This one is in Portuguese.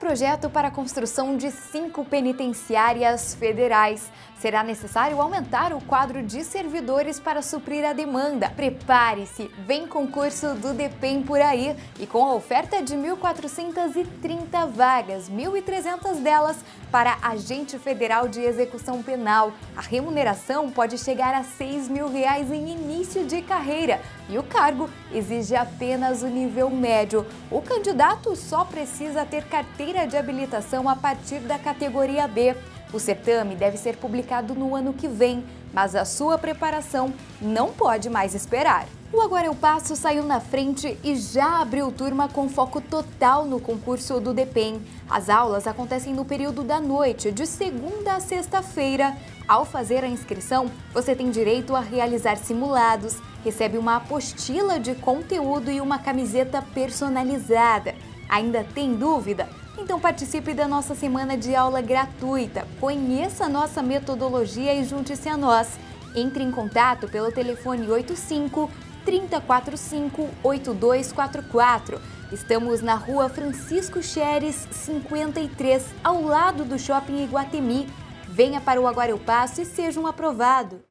projeto para a construção de cinco penitenciárias federais. Será necessário aumentar o quadro de servidores para suprir a demanda. Prepare-se, vem concurso do DEPEN por aí e com a oferta de 1.430 vagas, 1.300 delas para agente federal de execução penal. A remuneração pode chegar a 6 mil reais em início de carreira e o cargo exige apenas o nível médio. O candidato só precisa ter carteira de habilitação a partir da categoria B. O certame deve ser publicado no ano que vem, mas a sua preparação não pode mais esperar. O Agora Eu Passo saiu na frente e já abriu turma com foco total no concurso do DEPEN. As aulas acontecem no período da noite, de segunda a sexta-feira. Ao fazer a inscrição, você tem direito a realizar simulados, recebe uma apostila de conteúdo e uma camiseta personalizada. Ainda tem dúvida? Então participe da nossa semana de aula gratuita. Conheça a nossa metodologia e junte-se a nós. Entre em contato pelo telefone 85 3045 8244. Estamos na rua Francisco Xeres, 53, ao lado do Shopping Iguatemi. Venha para o Agora Eu Passo e seja um aprovado.